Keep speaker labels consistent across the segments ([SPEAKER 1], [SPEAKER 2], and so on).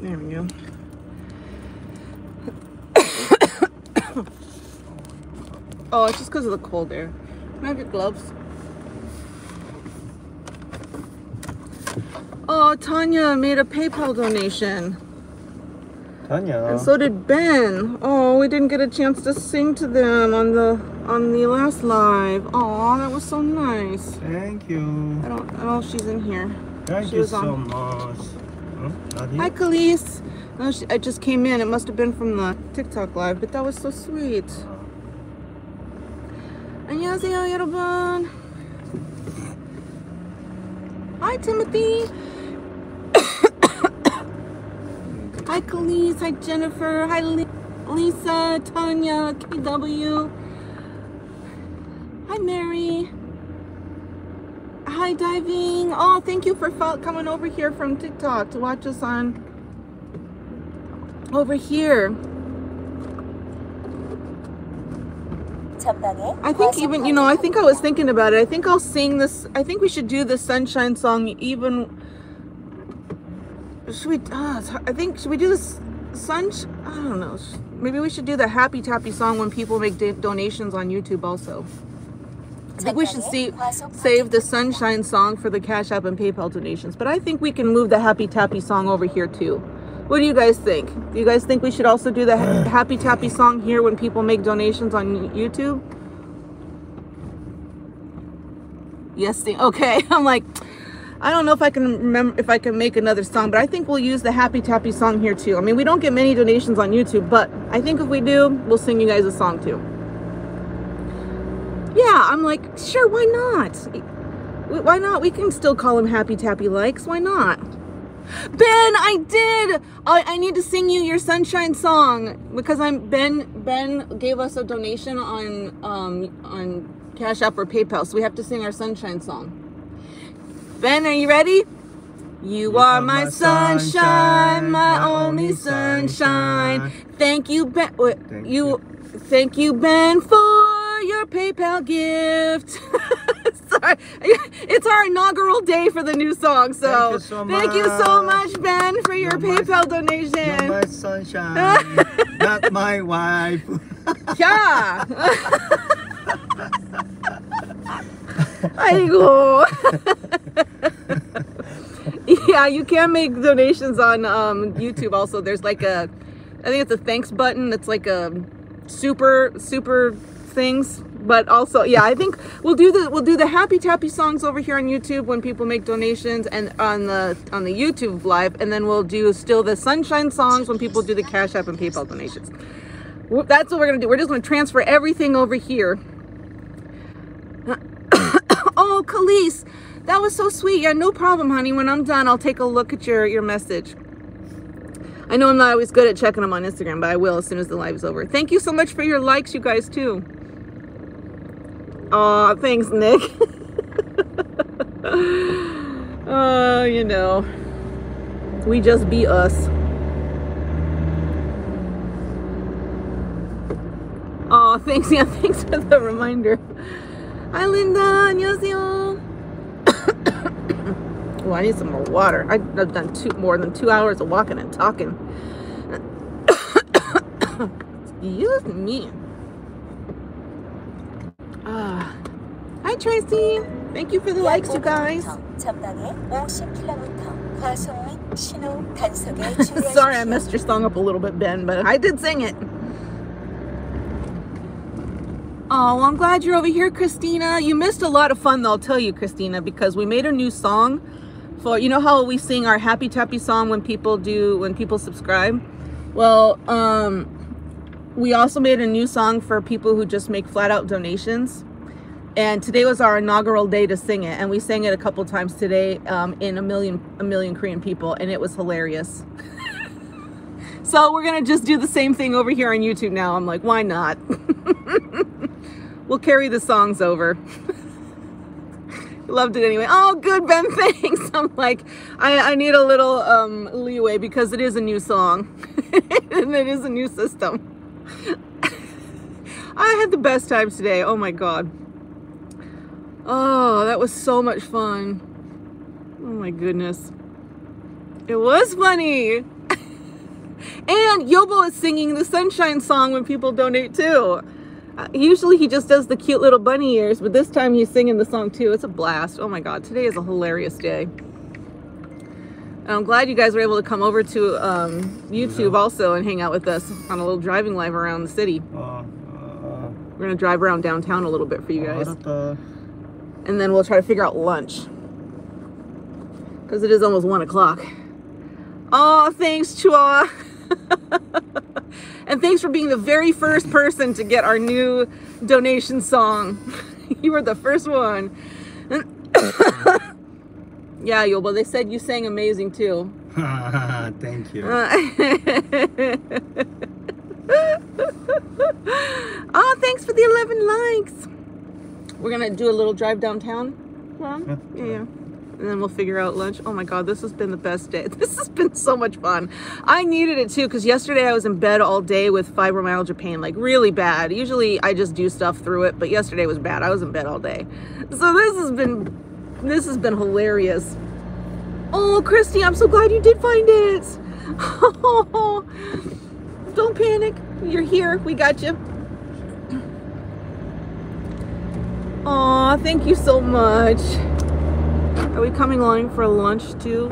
[SPEAKER 1] There we go. oh, it's just because of the cold air. Can I have your gloves? Oh, Tanya made a PayPal donation.
[SPEAKER 2] Tanya.
[SPEAKER 1] And so did Ben. Oh, we didn't get a chance to sing to them on the on the last live. Oh, that was so nice.
[SPEAKER 2] Thank you.
[SPEAKER 1] I don't I don't know if she's in here.
[SPEAKER 2] Thank
[SPEAKER 1] She
[SPEAKER 2] you so
[SPEAKER 1] on-
[SPEAKER 2] much. Huh? Not here?
[SPEAKER 1] Hi, Khalees. No, she, I just came in. It must have been from the TikTok live, but that was so sweet. 안녕하세요, 여러분. Hi, Timothy. Hi, Khalees. Hi, Jennifer. Hi, Li- Lisa, Tanya, KW. Hi, Mary. hi diving. Oh thank you for coming over here from tiktok to watch us on over here. I think even you know I think I was thinking about it. I think I'll sing this I think we should do the sunshine song even should we uh, I think should we do this sun I don't know maybe we should do the happy tappy song when people make donations on YouTube also. I think we should see save the sunshine song for the Cash App and PayPal donations. But I think we can move the happy tappy song over here too. What do you guys think? Do you guys think we should also do the happy tappy song here when people make donations on YouTube? Yes, okay. I'm like, I don't know if I can remember if I can make another song, but I think we'll use the happy tappy song here too. I mean, we don't get many donations on YouTube, but I think if we do, we'll sing you guys a song too. Yeah, I'm like, sure, why not? Why not? We can still call him Happy Tappy Likes. Why not? Ben, I did. I, I need to sing you your sunshine song because I'm Ben. Ben gave us a donation on um on Cash App or PayPal, so we have to sing our sunshine song. Ben, are you ready? You are my sunshine, my only sunshine. Thank you, Ben. wait,
[SPEAKER 2] Thank
[SPEAKER 1] you, thank you, Ben, for your PayPal gift. Sorry. It's our inaugural day for the new song, so
[SPEAKER 2] thank you so,
[SPEAKER 1] thank you so
[SPEAKER 2] much,
[SPEAKER 1] Ben, for your
[SPEAKER 2] you're
[SPEAKER 1] PayPal
[SPEAKER 2] my,
[SPEAKER 1] donation.
[SPEAKER 2] You're my sunshine, not my wife.
[SPEAKER 1] yeah. Aigo. yeah, you can make donations on um, YouTube also. There's like a, I think it's a thanks button. It's like a super, super things but also, yeah, I think we'll do the we'll do the happy tappy songs over here on YouTube when people make donations, and on the on the YouTube live, and then we'll do still the sunshine songs when people do the Cash App and PayPal donations. That's what we're gonna do. We're just gonna transfer everything over here. oh, Khalees, that was so sweet. Yeah, no problem, honey. When I'm done, I'll take a look at your your message. I know I'm not always good at checking them on Instagram, but I will as soon as the live is over. Thank you so much for your likes, you guys too. Aw, thanks, Nick. uh, you know, we just be us. Oh, thanks. Yeah, thanks for the reminder. Hi, Linda. 안녕하세요. oh, I need some more water. I- I've done two more than two hours of walking and talking. Excuse me. Tracy. Thank you for the likes, you guys.
[SPEAKER 3] 전방에 50km 과속 및 신호 단속에 주의하십시오.
[SPEAKER 1] Sorry, I messed your song up a little bit, Ben, but I did sing it. Oh, well, I'm glad you're over here, Christina. You missed a lot of fun, though, I'll tell you, Christina, because we made a new song for, you know how we sing our Happy Tappy song when people do, when people subscribe? Well, um, we also made a new song for people who just make flat out donations. And today was our inaugural day to sing it, and we sang it a couple times today um, in a million, a million Korean people, and it was hilarious. So we're gonna just do the same thing over here on YouTube now. I'm like, why not? we'll carry the songs over. Loved it anyway. Oh, good, Ben. Thanks. I'm like, I, I need a little um, leeway because it is a new song and it is a new system. I had the best times today. Oh my god. Oh, that was so much fun. Oh my goodness. It was funny. and Yobo is singing the Sunshine song when people donate too. Uh, usually he just does the cute little bunny ears, but this time he's singing the song too. It's a blast. Oh my God, today is a hilarious day. And I'm glad you guys were able to come over to um, YouTube also and hang out with us on a little driving live around the city.
[SPEAKER 2] Uh, uh,
[SPEAKER 1] we're gonna drive around downtown a little bit for you guys and then we'll try to figure out lunch because it is almost one o'clock. Oh, thanks, Chua. and thanks for being the very first person to get our new donation song. you were the first one. yeah, Yo. but they said you sang amazing too.
[SPEAKER 2] Thank you.
[SPEAKER 1] oh, thanks for the 11 likes. We're gonna do a little drive downtown. Mom?
[SPEAKER 2] Yeah.
[SPEAKER 1] Yeah, yeah. And then we'll figure out lunch. Oh my god, this has been the best day. This has been so much fun. I needed it too because yesterday I was in bed all day with fibromyalgia pain, like really bad. Usually I just do stuff through it, but yesterday was bad. I was in bed all day. So this has been this has been hilarious. Oh, Christy, I'm so glad you did find it. Oh, don't panic. You're here. We got you. Aw, thank you so much. Are we coming along for lunch too?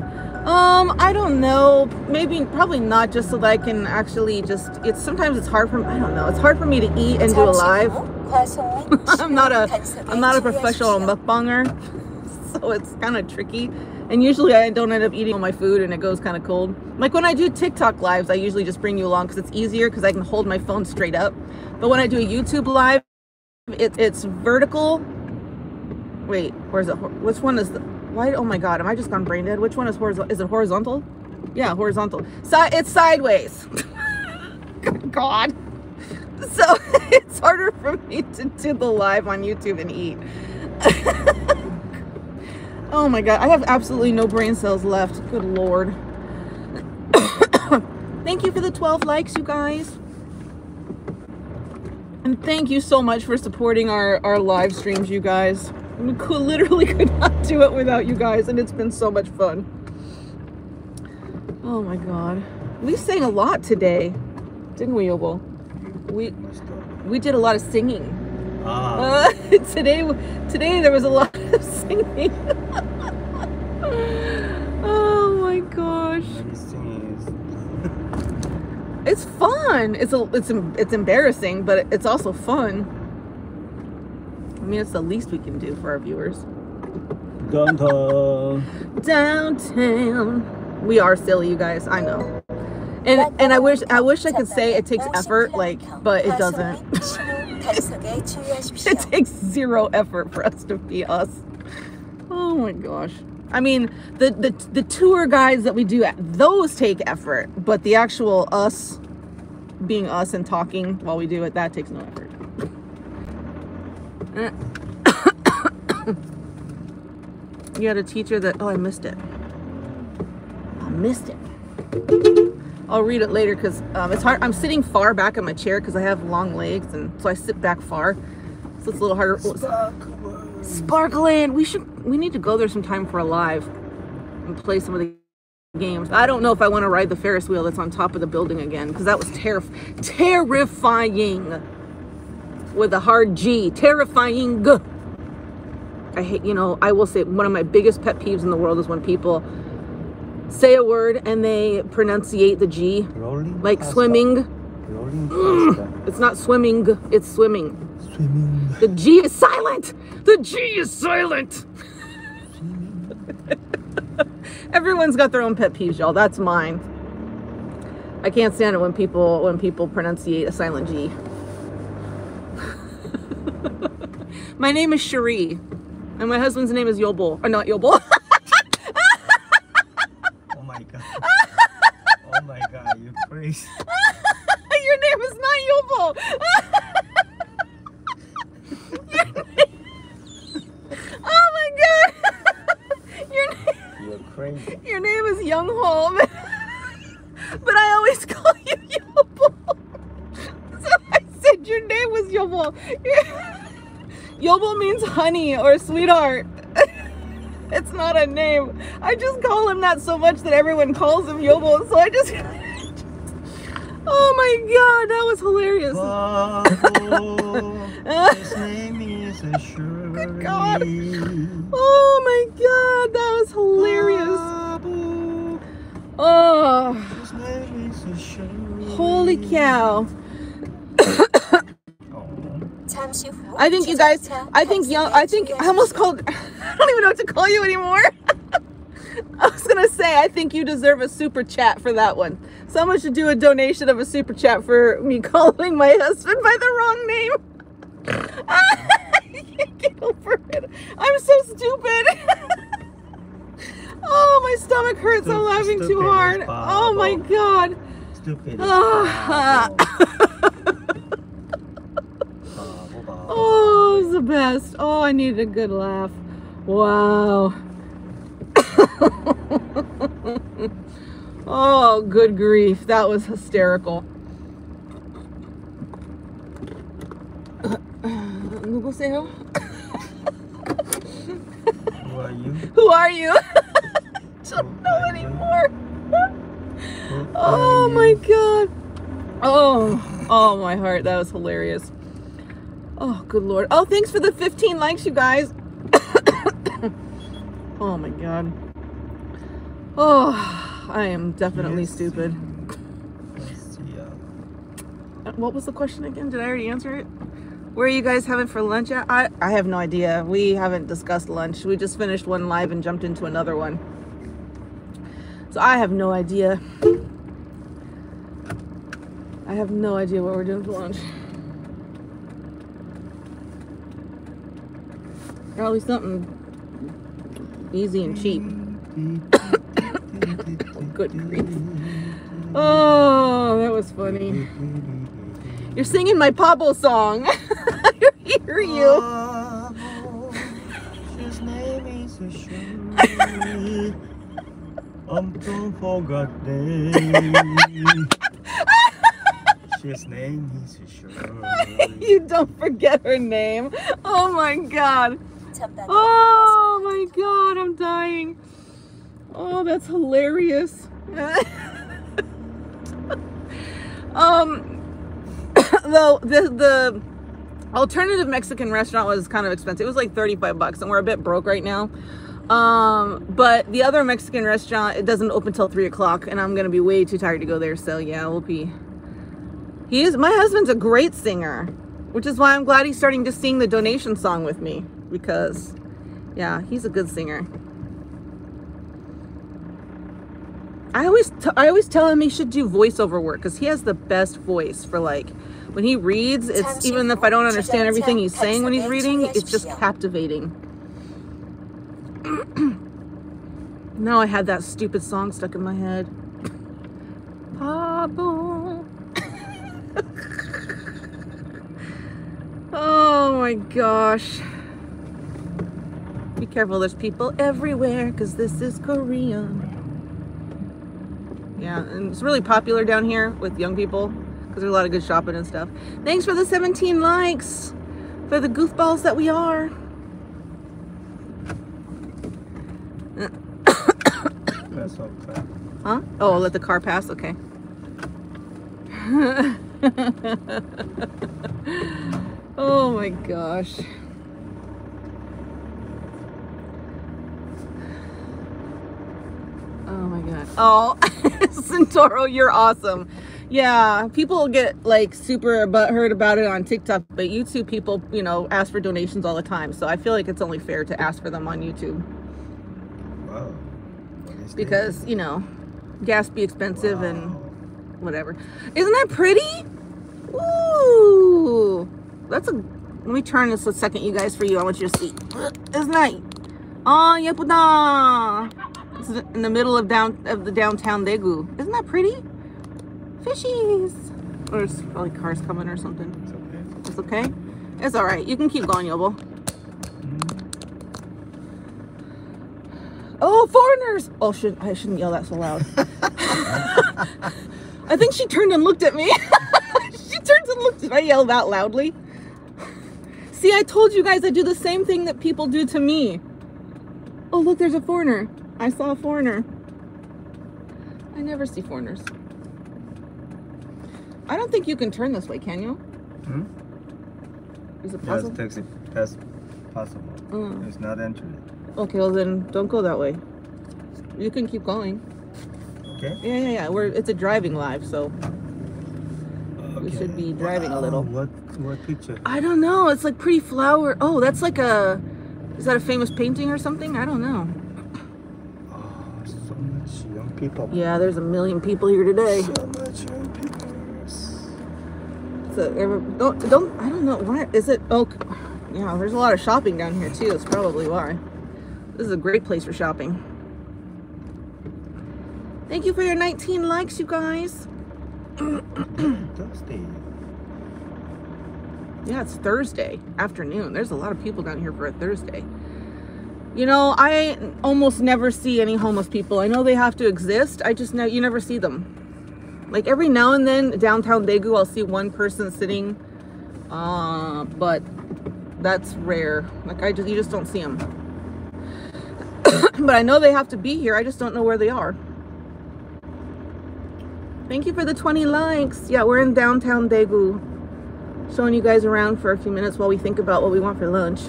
[SPEAKER 1] Um, I don't know. Maybe, probably not. Just so that I can actually just. It's sometimes it's hard for. I don't know. It's hard for me to eat and do a live. I'm not a. I'm not a professional mukbanger, so it's kind of tricky. And usually I don't end up eating all my food and it goes kind of cold. Like when I do TikTok lives, I usually just bring you along because it's easier because I can hold my phone straight up. But when I do a YouTube live, it, it's vertical. Wait, where's it? Which one is the? Why? Oh my God, am I just gone brain dead? Which one is horizontal? Is it horizontal? Yeah, horizontal. Si- it's sideways. God. So it's harder for me to do the live on YouTube and eat. oh my God, I have absolutely no brain cells left. Good Lord. Thank you for the 12 likes, you guys. And thank you so much for supporting our, our live streams, you guys. We could, literally could not do it without you guys, and it's been so much fun. Oh my god. We sang a lot today, didn't we, Yobo? We we did a lot of singing. Uh, today today there was a lot of singing. It's fun. It's a it's it's embarrassing, but it's also fun. I mean, it's the least we can do for our viewers.
[SPEAKER 2] downtown.
[SPEAKER 1] Downtown. We are silly, you guys. I know. And and I wish I wish I could say it takes effort, like, but it doesn't. it takes zero effort for us to be us. Oh my gosh. I mean, the, the the tour guides that we do, those take effort, but the actual us being us and talking while we do it, that takes no effort. you had a teacher that, oh, I missed it. I missed it. I'll read it later because um, it's hard. I'm sitting far back in my chair because I have long legs, and so I sit back far. So it's a little harder. Sparkland. We should. We need to go there sometime for a live and play some of the games. I don't know if I want to ride the Ferris wheel that's on top of the building again because that was terrif- terrifying. With a hard G, terrifying. I hate. You know, I will say one of my biggest pet peeves in the world is when people say a word and they pronunciate the G
[SPEAKER 2] Rolling
[SPEAKER 1] like swimming.
[SPEAKER 2] Pasta.
[SPEAKER 1] It's not swimming. It's swimming.
[SPEAKER 2] Swimming.
[SPEAKER 1] The G is silent. The G is silent. Everyone's got their own pet peeves, y'all. That's mine. I can't stand it when people when people pronunciate a silent G. my name is Chere, and my husband's name is Yobo. Or uh, not Yobo.
[SPEAKER 2] Oh my god. Oh my god, you crazy.
[SPEAKER 1] Your name is not Yobo. Your name- oh my god. Your name
[SPEAKER 2] You're crazy.
[SPEAKER 1] Your name is Young Holm, but I always call you Yobo. So I said your name was Yobo. Yobo means honey or sweetheart. It's not a name. I just call him that so much that everyone calls him Yobo. So I just Oh my god, that was hilarious.
[SPEAKER 2] Bubble, his name is a
[SPEAKER 1] God. Oh my god, that was hilarious.
[SPEAKER 2] Bubble,
[SPEAKER 1] Oh,
[SPEAKER 2] his name is a Shirley.
[SPEAKER 1] holy cow. I think you guys. I think young. I think I almost called. I don't even know what to call you anymore. I was gonna say I think you deserve a super chat for that one. Someone should do a donation of a super chat for me calling my husband by the wrong name. I can't get over it. I'm so stupid. Oh, my stomach hurts. I'm laughing too hard. Oh my god.
[SPEAKER 2] Stupid.
[SPEAKER 1] Ah. Oh, it was the best. Oh, I needed a good laugh. Wow. oh, good grief. That was hysterical. Google who?
[SPEAKER 2] Who are you?
[SPEAKER 1] Who are you? I
[SPEAKER 2] don't
[SPEAKER 1] know anymore. oh my god. Oh, oh my heart. That was hilarious. Oh, good lord. Oh, thanks for the 15 likes, you guys. oh my god. Oh, I am definitely
[SPEAKER 2] Yes.
[SPEAKER 1] stupid.
[SPEAKER 2] Uh,
[SPEAKER 1] What was the question again? Did I already answer it? Where are you guys having for lunch at? I, I have no idea. We haven't discussed lunch. We just finished one live and jumped into another one. So I have no idea. I have no idea what we're doing for lunch. Probably something easy and cheap. Good grief. Oh, that was funny. You're singing my Pablo song. I hear you.
[SPEAKER 2] Bubble, his name is a Shirley. 엄청 forgotten. His name is Shirley.
[SPEAKER 1] you don't forget her name. Oh my god
[SPEAKER 3] tub that.
[SPEAKER 1] Oh my god, I'm dying. Oh, that's hilarious. um, though the the alternative Mexican restaurant was kind of expensive. It was like 35 bucks, and we're a bit broke right now. Um, but the other Mexican restaurant, it doesn't open till three o'clock, and I'm gonna be way too tired to go there. So yeah, we'll be. He is. My husband's a great singer, which is why I'm glad he's starting to sing the donation song with me because yeah, he's a good singer. I always t- I always tell him he should do voiceover work cuz he has the best voice for like when he reads, it's even if I don't understand everything he's saying when he's reading, it's just captivating. now I had that stupid song stuck in my head. Pablo. oh my gosh. Be careful, there's people everywhere because this is Korea. Yeah, and it's really popular down here with young people because there's a lot of good shopping and stuff. Thanks for the 17 likes for the goofballs that we are. Huh? Oh, I'll let the car pass? Okay. oh my gosh. Oh my god. Oh, Santoro, you're awesome. Yeah, people get like super butthurt about it on TikTok, but YouTube people, you know, ask for donations all the time. So I feel like it's only fair to ask for them on YouTube.
[SPEAKER 2] Wow.
[SPEAKER 1] Because, you know, gas be expensive
[SPEAKER 2] wow.
[SPEAKER 1] and whatever. Isn't that pretty? Ooh. That's a let me turn this a second, you guys, for you. I want you to see. It's nice. Oh, yepuda. It's in the middle of down of the downtown Daegu. Isn't that pretty? Fishies. Or there's probably cars coming or something.
[SPEAKER 2] It's okay.
[SPEAKER 1] It's okay. It's all right. You can keep going, Yobo. Mm-hmm. Oh, foreigners! Oh, should I shouldn't yell that so loud. I think she turned and looked at me. she turned and looked. Did I yell that loudly? See, I told you guys I do the same thing that people do to me. Oh, look, there's a foreigner. I saw a foreigner. I never see foreigners. I don't think you can turn this way, can you?
[SPEAKER 2] Hmm?
[SPEAKER 1] Is it possible?
[SPEAKER 2] Yes, taxi. That's possible.
[SPEAKER 1] Mm.
[SPEAKER 2] It's not entry.
[SPEAKER 1] Okay, well then don't go that way. You can keep going.
[SPEAKER 2] Okay.
[SPEAKER 1] Yeah, yeah, yeah. We're it's a driving live, so We should be driving a little.
[SPEAKER 2] What what picture?
[SPEAKER 1] I don't know. It's like pretty flower. Oh, that's like a. Is that a famous painting or something? I don't know.
[SPEAKER 2] Oh, so much young people.
[SPEAKER 1] Yeah, there's a million people here today.
[SPEAKER 2] So much young people.
[SPEAKER 1] So don't don't I don't know why is it? Oh, yeah. There's a lot of shopping down here too. That's probably why. This is a great place for shopping. Thank you for your 19 likes, you guys.
[SPEAKER 2] Thursday.
[SPEAKER 1] Yeah, it's Thursday afternoon. There's a lot of people down here for a Thursday. You know, I almost never see any homeless people. I know they have to exist. I just know you never see them. Like every now and then downtown Daegu, I'll see one person sitting, uh, but that's rare. Like I just you just don't see them. but I know they have to be here. I just don't know where they are. Thank you for the 20 likes. Yeah, we're in downtown Daegu showing you guys around for a few minutes while we think about what we want for lunch.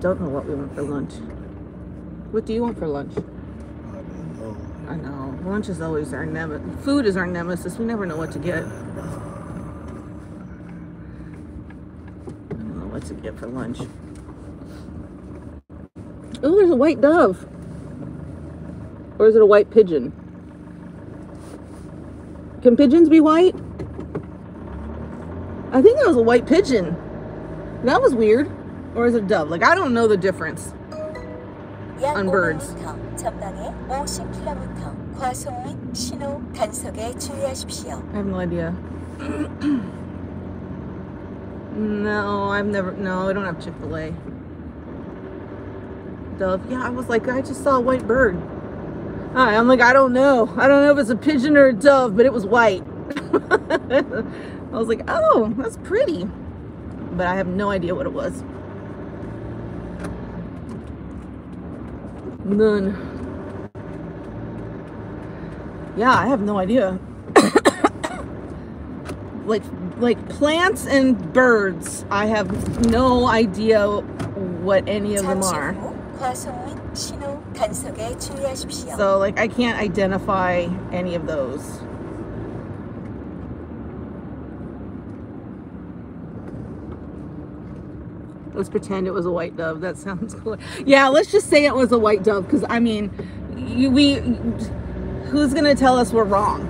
[SPEAKER 1] Don't know what we want for lunch. What do you want for lunch?
[SPEAKER 2] I don't know.
[SPEAKER 1] I know. Lunch is always our nemesis. Food is our nemesis. We never know what to get. I don't know what to get for lunch. Oh, there's a white dove. Or is it a white pigeon? Can pigeons be white? I think that was a white pigeon. That was weird. Or is it dove? Like, I don't know the difference on birds. I have no idea. no, I've never, no, I don't have Chick-fil-A. Dove. Yeah, I was like, I just saw a white bird. I'm like, I don't know. I don't know if it's a pigeon or a dove, but it was white. I was like, oh, that's pretty. But I have no idea what it was. None. Yeah, I have no idea. like like plants and birds, I have no idea what any of them are. So like I can't identify any of those. Let's pretend it was a white dove. That sounds cool. Yeah, let's just say it was a white dove because I mean, you, we who's gonna tell us we're wrong?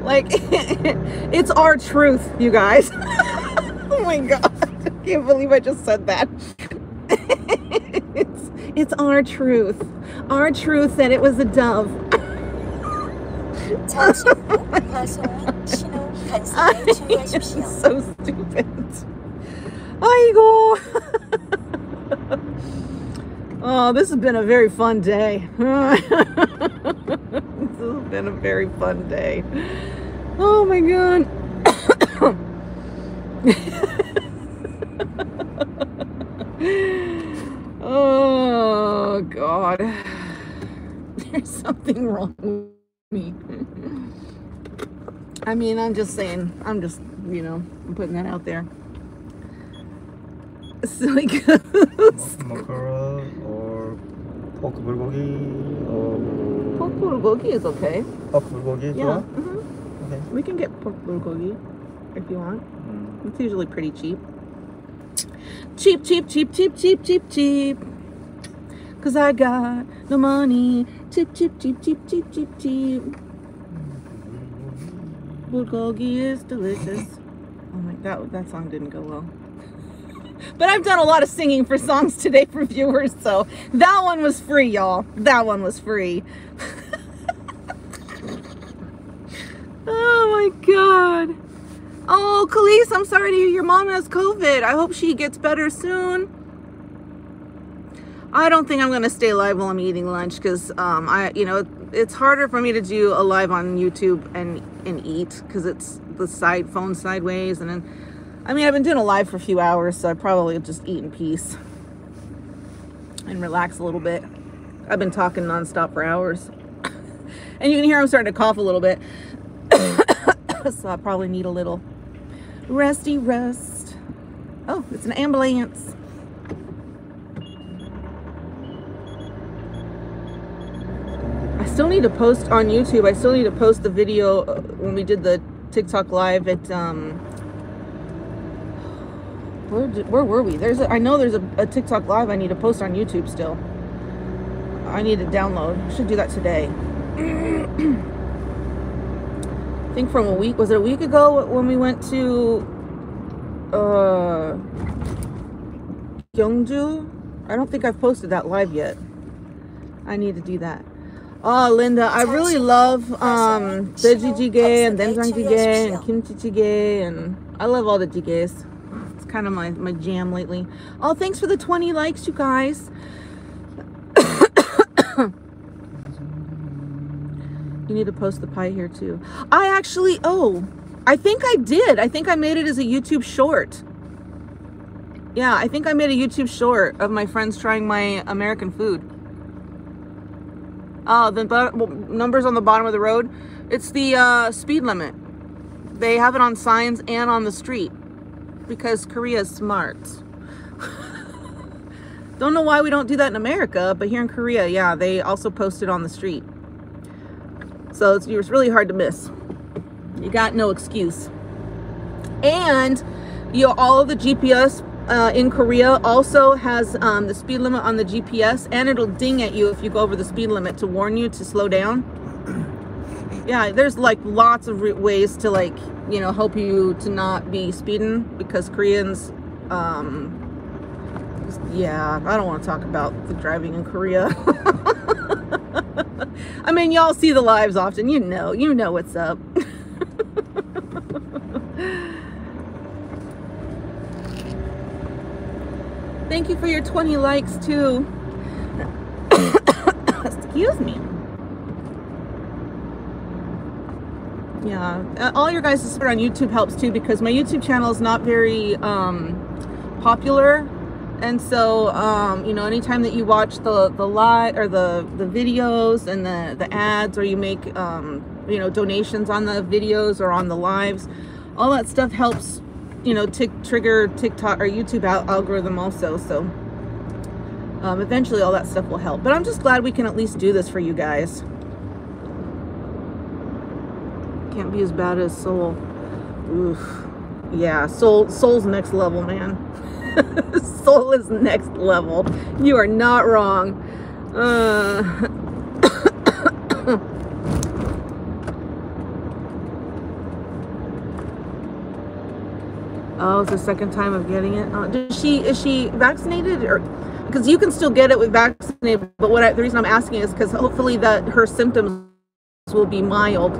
[SPEAKER 1] like it's our truth, you guys. oh my god. I can't believe I just said that. it's it's our truth. Our truth that it was a dove
[SPEAKER 3] cuts into his peel.
[SPEAKER 1] so stupid. Oh, this has been a very fun day. this has been a very fun day. Oh my god. oh god. There's something wrong with me. I mean, I'm just saying, I'm just, you know, I'm putting that out there. Silly goose.
[SPEAKER 2] Makara or pork bulgogi or...
[SPEAKER 1] Pork bulgogi is okay.
[SPEAKER 2] Pork bulgogi
[SPEAKER 1] Yeah.
[SPEAKER 2] Mm
[SPEAKER 1] -hmm.
[SPEAKER 2] Okay.
[SPEAKER 1] We can get pork bulgogi if you want.
[SPEAKER 2] Mm.
[SPEAKER 1] It's usually pretty cheap. Cheap, cheap, cheap, cheap, cheap, cheap, cheap. Cause I got no money. Cheap, cheap, cheap, cheap, cheap, cheap, cheap. Bulgogi is delicious. Oh my, that that song didn't go well. But I've done a lot of singing for songs today for viewers, so that one was free, y'all. That one was free. oh my god. Oh, Khalees, I'm sorry to hear your mom has COVID. I hope she gets better soon. I don't think I'm gonna stay live while I'm eating lunch because um, I, you know, it's harder for me to do a live on YouTube and and eat because it's the side phone sideways, and then, I mean, I've been doing a live for a few hours, so I probably just eat in peace and relax a little bit. I've been talking nonstop for hours. and you can hear I'm starting to cough a little bit. so I probably need a little resty rest. Oh, it's an ambulance. I still need to post on YouTube. I still need to post the video uh, when we did the TikTok live at um where did, where were we? There's a, I know there's a, a TikTok live I need to post on YouTube still. I need to download. I should do that today. I think from a week was it a week ago when we went to uh Gyeongju? I don't think I've posted that live yet. I need to do that. Oh, Linda, I really love um the jjigae and doenjang jjigae and kimchi jjigae and I love all the jjigaes. It's kind of my my jam lately. Oh, thanks for the 20 likes, you guys. you need to post the pie here too. I actually, oh, I think I did. I think I made it as a YouTube short. Yeah, I think I made a YouTube short of my friends trying my American food. Oh, the numbers on the bottom of the road. It's the uh, speed limit. They have it on signs and on the street because Korea is smart. don't know why we don't do that in America, but here in Korea, yeah, they also post it on the street. So it's, it's really hard to miss. You got no excuse. And you know, all of the GPS uh, in Korea also has um, the speed limit on the GPS and it'll ding at you if you go over the speed limit to warn you to slow down. Yeah, there's like lots of ways to like, you know, help you to not be speeding because Koreans, um, yeah, I don't want to talk about the driving in Korea. I mean, y'all see the lives often, you know, you know what's up. Thank you for your 20 likes too. Excuse me. Yeah, all your guys' support on YouTube helps too because my YouTube channel is not very um, popular. And so, um, you know, anytime that you watch the the live or the the videos and the the ads, or you make um, you know donations on the videos or on the lives, all that stuff helps you know, tick, trigger TikTok or YouTube al algorithm also. So um, eventually all that stuff will help. But I'm just glad we can at least do this for you guys. Can't be as bad as Seoul. Oof. Yeah, Seoul, Seoul's next level, man. Seoul is next level. You are not wrong. Uh, Oh, it's the second time of getting it. Oh, does she is she vaccinated or because you can still get it with vaccinated? But what I, the reason I'm asking is because hopefully that her symptoms will be mild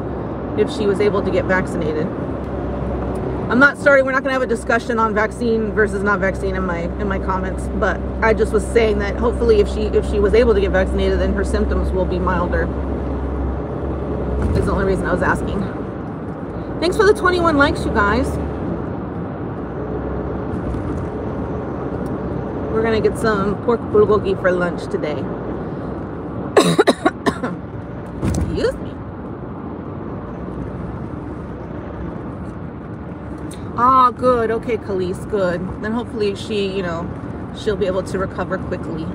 [SPEAKER 1] if she was able to get vaccinated. I'm not starting. We're not going to have a discussion on vaccine versus not vaccine in my in my comments. But I just was saying that hopefully if she if she was able to get vaccinated, then her symptoms will be milder. Is the only reason I was asking. Thanks for the 21 likes, you guys. We're gonna get some pork bulgogi for lunch today. Excuse me. Ah, good. Okay, Khalees, good. Then hopefully she, you know, she'll be able to recover quickly.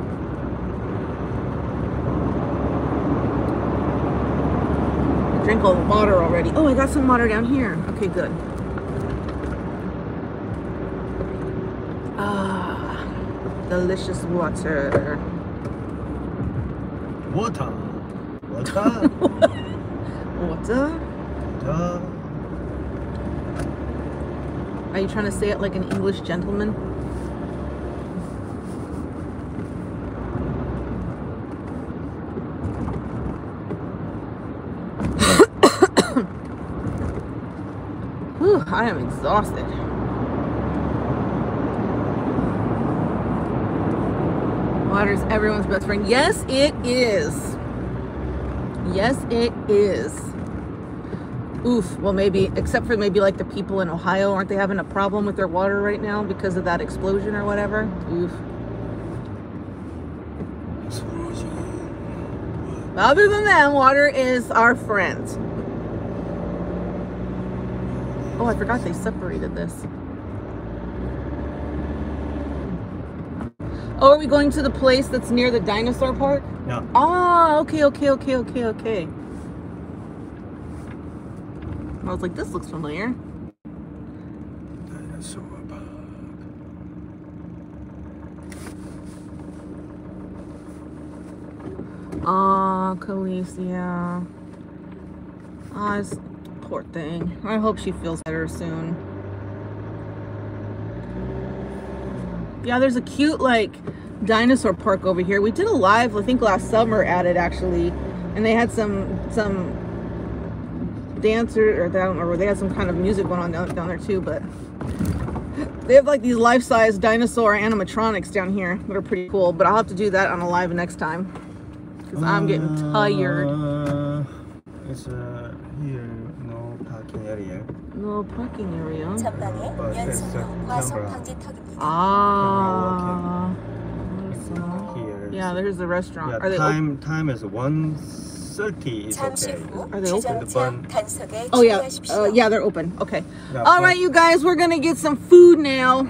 [SPEAKER 1] drink all the water already. Oh, I got some water down here. Okay, good. Delicious water.
[SPEAKER 2] Water. Water.
[SPEAKER 1] water.
[SPEAKER 2] Water.
[SPEAKER 1] Are you trying to say it like an English gentleman? Whew, I am exhausted. Water's everyone's best friend. Yes, it is. Yes, it is. Oof. Well, maybe, except for maybe like the people in Ohio, aren't they having a problem with their water right now because of that explosion or whatever? Oof. Other than that, water is our friend. Oh, I forgot they separated this. Oh, are we going to the place that's near the dinosaur park?
[SPEAKER 2] Yeah.
[SPEAKER 1] Oh, okay, okay, okay, okay, okay. I was like, this looks familiar.
[SPEAKER 2] Dinosaur park.
[SPEAKER 1] Ah, Khalees, yeah. Aw, it's- poor thing. I hope she feels better soon. Yeah, there's a cute, like, dinosaur park over here. We did a live, I think, last summer at it, actually. And they had some, some dancer, or down, or they had some kind of music going on down, down there, too, but... They have, like, these life-size dinosaur animatronics down here that are pretty cool. But I'll have to do that on a live next time. Because I'm getting tired.
[SPEAKER 2] Uh, it's uh, here, parking area.
[SPEAKER 1] No parking area.
[SPEAKER 3] 전방에
[SPEAKER 2] 어,
[SPEAKER 3] 연속로
[SPEAKER 2] 됐어.
[SPEAKER 3] 과속
[SPEAKER 2] camera.
[SPEAKER 3] 방지턱입니다.
[SPEAKER 1] Ah.
[SPEAKER 2] Here.
[SPEAKER 1] Yeah, there's the restaurant.
[SPEAKER 2] Yeah,
[SPEAKER 1] Are they op-
[SPEAKER 2] time time is 1:30 is
[SPEAKER 3] 잠시
[SPEAKER 2] okay.
[SPEAKER 3] 후
[SPEAKER 1] Are they open?
[SPEAKER 3] 주정차 단속에
[SPEAKER 1] Oh yeah,
[SPEAKER 3] 주의하십시오.
[SPEAKER 1] uh, yeah, they're open. Okay.
[SPEAKER 2] Yeah,
[SPEAKER 1] All
[SPEAKER 2] but-
[SPEAKER 1] right, you guys, we're gonna get some food now.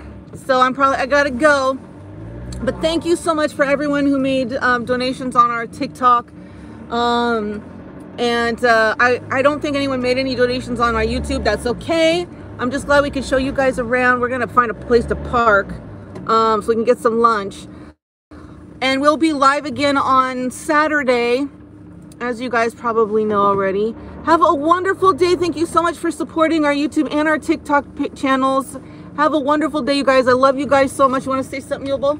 [SPEAKER 1] So I'm probably I gotta go. But thank you so much for everyone who made um, donations on our TikTok. Um, and uh, I I don't think anyone made any donations on our YouTube. That's okay. I'm just glad we could show you guys around. We're gonna find a place to park um, so we can get some lunch. And we'll be live again on Saturday as you guys probably know already. Have a wonderful day. Thank you so much for supporting our YouTube and our TikTok channels. Have a wonderful day, you guys. I love you guys so much. You want to say something, Yobo?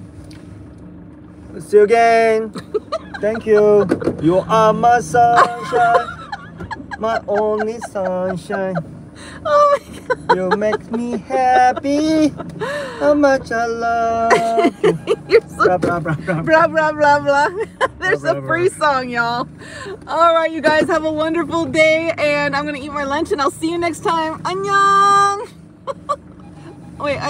[SPEAKER 2] See you again. Thank you. You are my sunshine, my only sunshine.
[SPEAKER 1] Oh my God.
[SPEAKER 2] You make me happy. How much I love you.
[SPEAKER 1] You're so
[SPEAKER 2] Blah, blah, blah, blah.
[SPEAKER 1] blah blah blah blah. There's
[SPEAKER 2] Blah,
[SPEAKER 1] a free
[SPEAKER 2] blah.
[SPEAKER 1] song, y'all. All right, you guys have a wonderful day, and I'm gonna eat my lunch, and I'll see you next time. Annyeong. Wait, I.